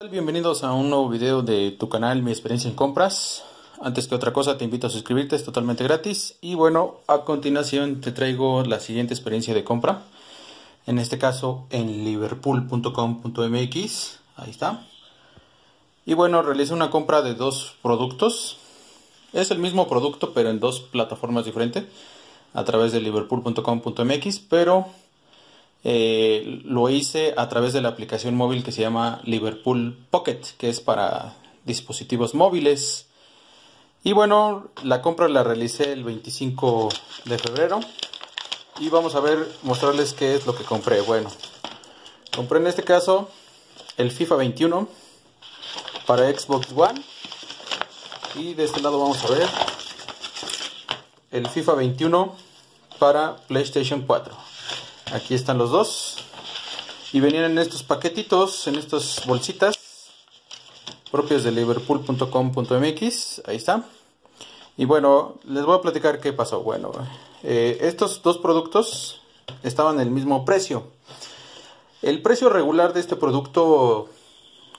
Bienvenidos a un nuevo video de tu canal Mi Experiencia en Compras. Antes que otra cosa te invito a suscribirte, es totalmente gratis. Y bueno, a continuación te traigo la siguiente experiencia de compra. En este caso en liverpool.com.mx. Ahí está. Y bueno, realicé una compra de dos productos. Es el mismo producto pero en dos plataformas diferentes. A través de liverpool.com.mx. Pero eh, lo hice a través de la aplicación móvil que se llama Liverpool Pocket, que es para dispositivos móviles. Y bueno, la compra la realicé el 25 de febrero. Y vamos a ver, mostrarles qué es lo que compré. Bueno, compré en este caso el FIFA 21 para Xbox One. Y de este lado vamos a ver el FIFA 21 para PlayStation 4. Aquí están los dos. Y venían en estos paquetitos, en estas bolsitas propias de liverpool.com.mx. Ahí está. Y bueno, les voy a platicar qué pasó. Bueno, eh, estos dos productos estaban el mismo precio. El precio regular de este producto,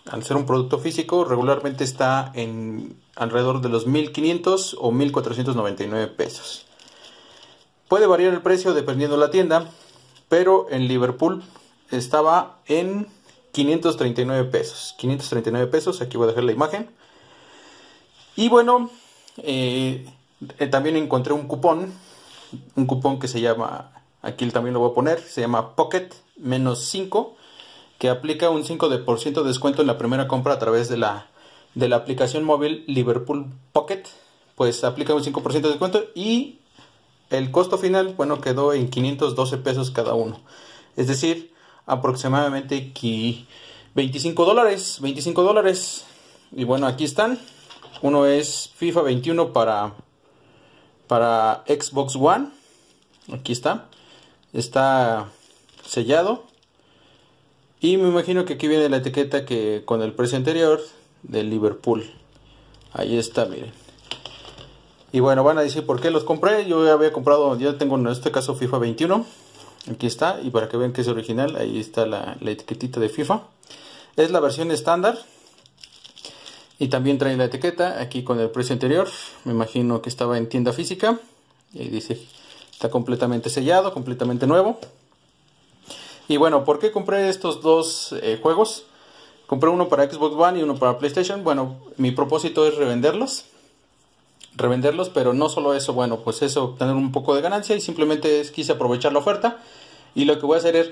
al ser un producto físico, regularmente está en alrededor de los 1500 o 1499 pesos. Puede variar el precio dependiendo de la tienda pero en Liverpool estaba en 539 pesos. 539 pesos, aquí voy a dejar la imagen. Y bueno, eh, eh, también encontré un cupón, un cupón que se llama, aquí también lo voy a poner, se llama Pocket menos 5, que aplica un 5% de descuento en la primera compra a través de la, de la aplicación móvil Liverpool Pocket. Pues aplica un 5% de descuento y el costo final, bueno, quedó en 512 pesos cada uno. Es decir, aproximadamente 25 dólares. 25 dólares. Y bueno, aquí están. Uno es FIFA 21 para, para Xbox One. Aquí está. Está sellado. Y me imagino que aquí viene la etiqueta que con el precio anterior del Liverpool. Ahí está, miren. Y bueno, van a decir por qué los compré. Yo había comprado, ya tengo en este caso FIFA 21. Aquí está, y para que vean que es original, ahí está la, etiquetita de FIFA. Es la versión estándar. Y también trae la etiqueta aquí con el precio anterior. Me imagino que estaba en tienda física. Y ahí dice, está completamente sellado, completamente nuevo. Y bueno, ¿por qué compré estos dos eh, juegos? Compré uno para Xbox One y uno para PlayStation. Bueno, mi propósito es revenderlos revenderlos, pero no solo eso, bueno, pues eso, obtener un poco de ganancia y simplemente quise aprovechar la oferta y lo que voy a hacer es,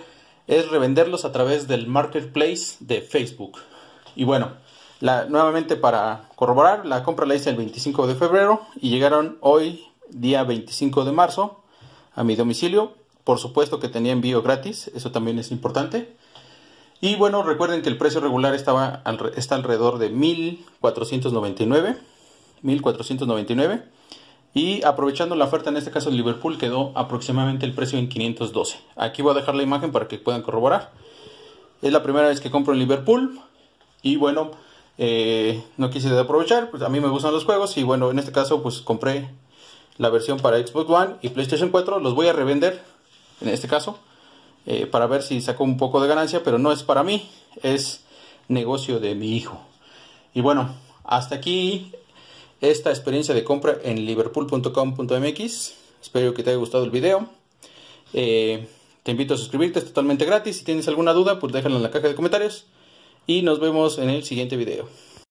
revenderlos a través del marketplace de Facebook. Y bueno, la, nuevamente para corroborar, la compra la hice el 25 de febrero y llegaron hoy, día 25 de marzo, a mi domicilio. Por supuesto que tenía envío gratis, eso también es importante. Y bueno, recuerden que el precio regular estaba, está alrededor de 1499 1499 y aprovechando la oferta en este caso de Liverpool quedó aproximadamente el precio en 512 aquí voy a dejar la imagen para que puedan corroborar. Es la primera vez que compro en Liverpool y bueno eh, no quise aprovechar pues a mí me gustan los juegos y bueno en este caso pues compré la versión para Xbox One y PlayStation 4 los voy a revender en este caso eh, para ver si saco un poco de ganancia pero no es para mí es negocio de mi hijo. Y bueno hasta aquí esta experiencia de compra en liverpool.com.mx. Espero que te haya gustado el video. Eh, te invito a suscribirte, es totalmente gratis. Si tienes alguna duda, pues déjala en la caja de comentarios. Y nos vemos en el siguiente video.